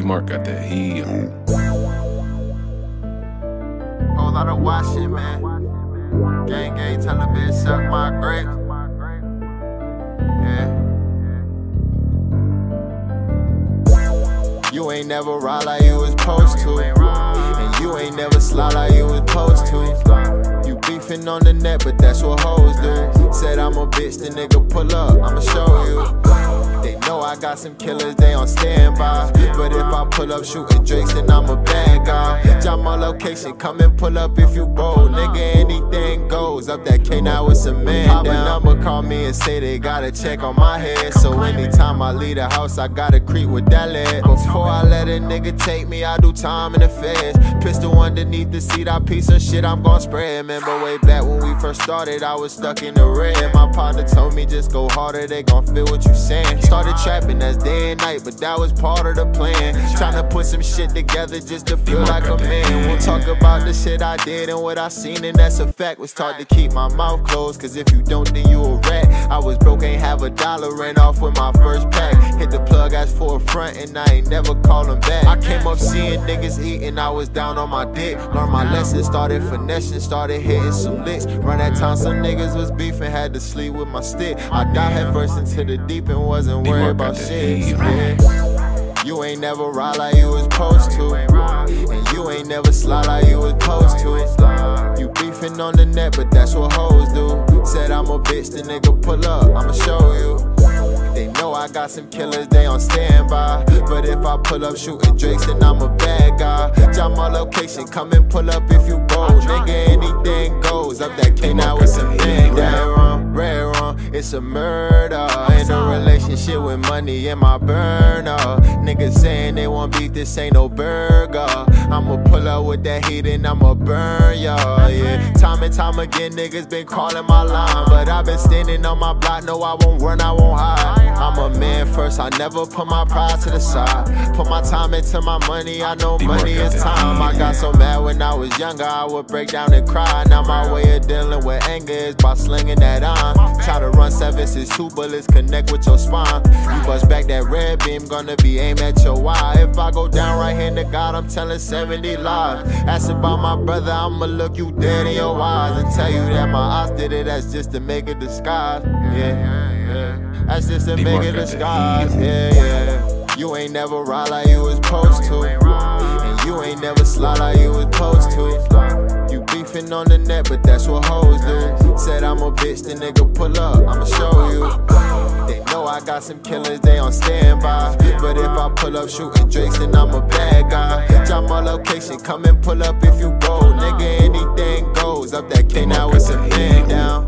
Mark got that heat. Whole lot of washing, man. Gang, gang, tell a bitch suck my grapes. Yeah. You ain't never ride like you was supposed to. And you ain't never slide like you was supposed to. You beefing on the net, but that's what hoes do. Said I'm a bitch, the nigga pull up, I'ma show you. They know I got some killers, they on standby. But if I pull up shooting drakes, then I'm a bad guy. Drop my location, come and pull up if you bold. Nigga, anything goes. Up that K now it's a man. Pop a number, call me and say they got a check on my head. So anytime I leave the house, I gotta creep with that lead. Before I let a nigga take me, I do time in the feds. Pistol underneath the seat, I piece of shit, I'm gon' spread. Remember way back when we first started, I was stuck in the red. My partner told me just go harder, they gon' feel what you saying. Started trapping, that's day and night, but that was part of the plan. Trying to put some shit together just to feel like a man. We'll talk about the shit I did and what I seen, and that's a fact. Was taught to keep my mouth closed, cause if you don't, then you a rat. I was broke, ain't have a dollar, ran off with my first pack. Plug, asked for a front, and I ain't never callin' back. I came up seeing niggas eating, I was down on my dick. Learned my lesson, started finessing, started hitting some licks. Run that time, some niggas was beefing, had to sleep with my stick. I died head first into the deep and wasn't worried about shit. Yeah. You ain't never ride like you was supposed to. And you ain't never slide like you was supposed to. You beefing on the net, but that's what hoes do. Said I'm a bitch, the nigga pull up, I'ma show you. I got some killers, they on standby. But if I pull up shooting drakes, then I'm a bad guy. Drop my location, come and pull up if you bold. Nigga, anything goes. Up that K now it's a man. Red wrong, red wrong, it's a murder. Ain't a relationship with money in my burner. Niggas saying they want beef, this ain't no burger. I'ma pull up with that heat and I'ma burn y'all. Yeah, time and time again, niggas been calling my line. But I've been standing on my block, no, I won't run, I won't hide. I'm a man first, I never put my pride to the side. Put my time into my money, I know money is time. I got so mad when I was younger, I would break down and cry. Now my way of dealing with anger is by slinging that on. Try to run services, two bullets connect with your spine. You bust back that red beam, gonna be aimed at your eye. If I go down right hand to God, I'm telling 70 lies. Ask about my brother, I'ma look you dead in your eyes and tell you that my eyes did it. That's just to make a disguise. Yeah, yeah. That's just a big in the skies. Yeah, yeah. You ain't never ride like you was supposed to. And you ain't never slide like you was supposed to. You beefing on the net, but that's what hoes do. Said I'm a bitch, the nigga pull up, I'ma show you. They know I got some killers, they on standby. But if I pull up shooting Drakes, then I'm a bad guy. Drop my location, come and pull up if you go. Nigga, anything goes. Up that K, now it's a man down.